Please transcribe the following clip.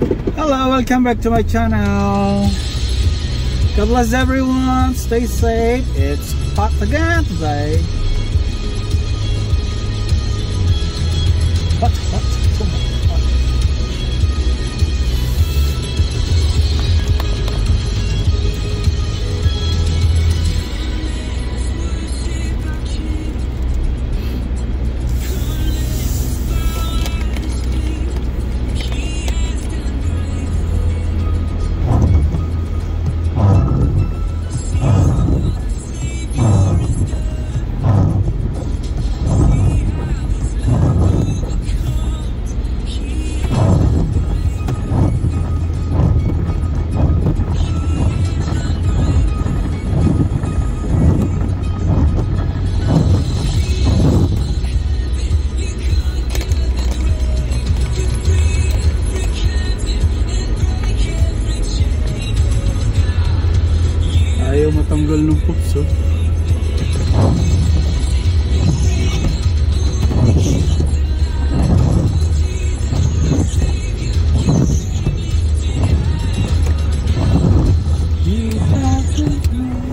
Hello, welcome back to my channel. God bless everyone. Stay safe. It's hot again today. Hot, hot, tanggal ng putso. You have to